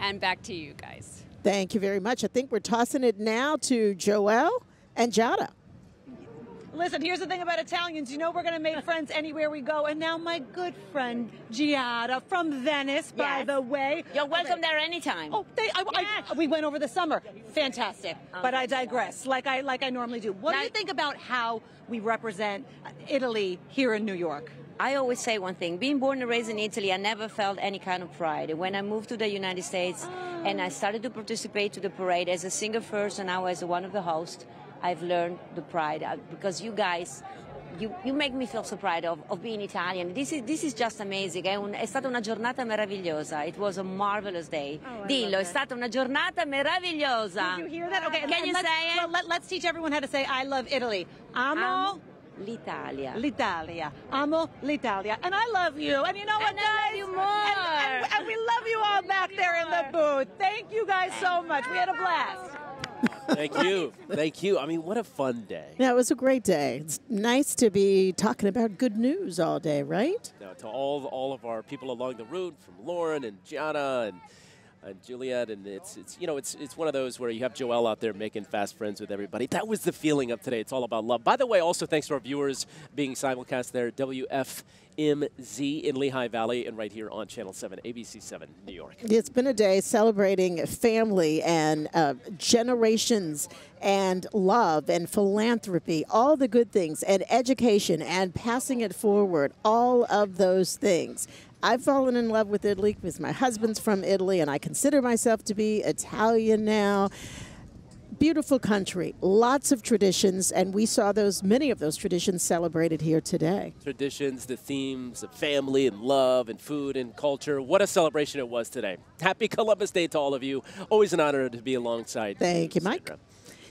And back to you guys. Thank you very much. I think we're tossing it now to Joelle and Giada. Listen, here's the thing about Italians. You know we're going to make friends anywhere we go. And now my good friend Giada from Venice, by Yes. the way. You're welcome there anytime. Oh, they, I, I- we went over the summer. Fantastic. Oh. But I digress, like I like I normally do. What do you think about how we represent uh, Italy here in New York? I always say one thing. Being born and raised in Italy, I never felt any kind of pride. When I moved to the United States and I started to participate to the parade as a singer first and now as one of the hosts, I've learned the pride because you guys you, you make me feel so proud of, of being Italian. This is, this is just amazing. È, un- è stata una giornata meravigliosa. It was a marvelous day. Oh, Dillo, è stata una giornata meravigliosa. Did you hear that? Okay, Can you say it? Well, let, let's teach everyone how to say I love Italy. Amo, Amo l'Italia. l'Italia. Amo l'Italia. And I love you. And you know what, And I guys? love you more. And, and- and we love you all back there in the booth. Thank you guys so much. We had a blast. Thank you. Thank you. I mean, what a fun day. Yeah, it was a great day. It's nice to be talking about good news all day, right? Now, to all all of our people along the route, from Lauren and Gianna and, and Juliet, and it's it's you know it's it's one of those where you have Joelle out there making fast friends with everybody. That was the feeling of today. It's all about love. By the way, also thanks to our viewers being simulcast there, WFMZ in Lehigh Valley, and right here on Channel Seven, ABC Seven, New York. It's been a day celebrating family and uh, generations and love and philanthropy, all the good things, and education and passing it forward, all of those things. I've fallen in love with Italy because my husband's from Italy and I consider myself to be Italian now. Beautiful country, lots of traditions, and we saw those many of those traditions celebrated here today. traditions, the themes of family and love and food and culture. What a celebration it was today. Happy Columbus Day to all of you. Always an honor to be alongside. Thank you, Mike. Sandra.